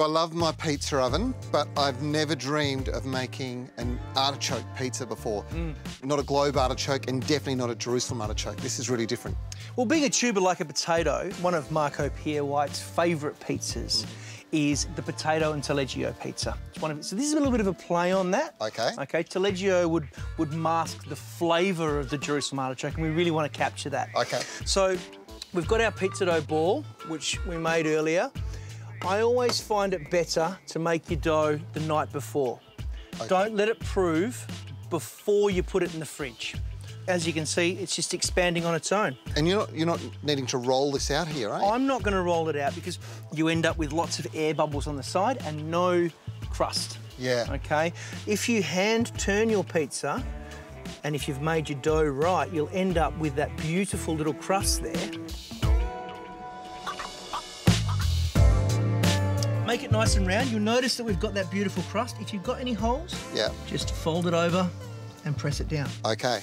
I love my pizza oven, but I've never dreamed of making an artichoke pizza before. Mm. Not a globe artichoke and definitely not a Jerusalem artichoke. This is really different. Well, being a tuber like a potato, one of Marco Pierre White's favourite pizzas is the potato and taleggio pizza. It's one of, so this is a little bit of a play on that. Okay. Okay, taleggio would, would mask the flavour of the Jerusalem artichoke, and we really want to capture that. Okay. So we've got our pizza dough ball, which we made earlier. I always find it better to make your dough the night before. Don't let it prove before you put it in the fridge. As you can see, it's just expanding on its own. And you're not, you're not needing to roll this out here, eh? I'm not going to roll it out because you end up with lots of air bubbles on the side and no crust. Yeah. Okay? If you hand turn your pizza and if you've made your dough right, you'll end up with that beautiful little crust there. Make it nice and round. You'll notice that we've got that beautiful crust. If you've got any holes, Yeah. just fold it over and press it down. Okay.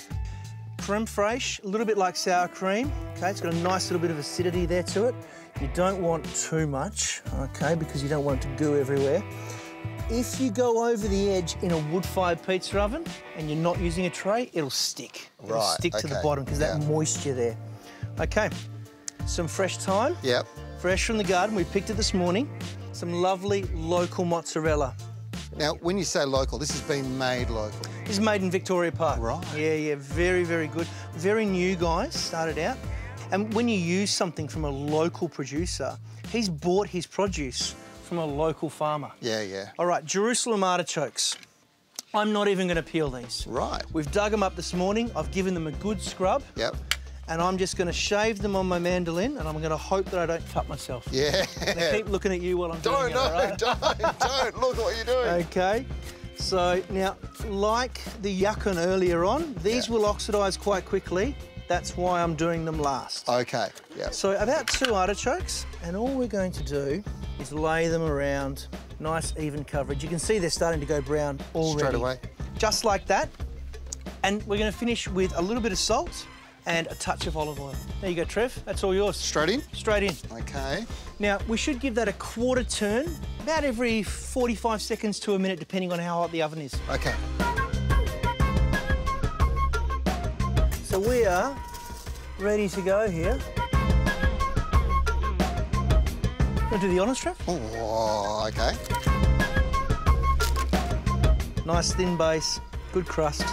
Creme fraiche, a little bit like sour cream. Okay, it's got a nice little bit of acidity there to it. You don't want too much, okay, because you don't want it to goo everywhere. If you go over the edge in a wood-fired pizza oven and you're not using a tray, it'll stick. It'll Right, stick to the bottom because that moisture there. Okay, some fresh thyme, Yep. fresh from the garden. We picked it this morning. Some lovely local mozzarella. Now, when you say local, this has been made local. This is made in Victoria Park. Right. Yeah, yeah, very, very good. Very new, guys, started out. And when you use something from a local producer, he's bought his produce from a local farmer. Yeah, yeah. All right, Jerusalem artichokes. I'm not even going to peel these. Right. We've dug them up this morning. I've given them a good scrub. Yep. And I'm just going to shave them on my mandolin, and I'm going to hope that I don't cut myself. Yeah. I keep looking at you while I'm Don't, doing it. no, all right? don't, don't. Look what you're doing. Okay. So now, like the yacon earlier on, these Yeah. will oxidise quite quickly. That's why I'm doing them last. Okay. Yeah. So about two artichokes, and all we're going to do is lay them around, nice even coverage. You can see they're starting to go brown already. Straight away. Just like that. And we're going to finish with a little bit of salt and a touch of olive oil. There you go, Trev. That's all yours. Straight in. Straight in. Okay. Now, we should give that a quarter turn, about every 45 seconds to a minute, depending on how hot the oven is. Okay. So we are ready to go here. Want to do the honours, Trev? Oh, okay. Nice thin base, good crust.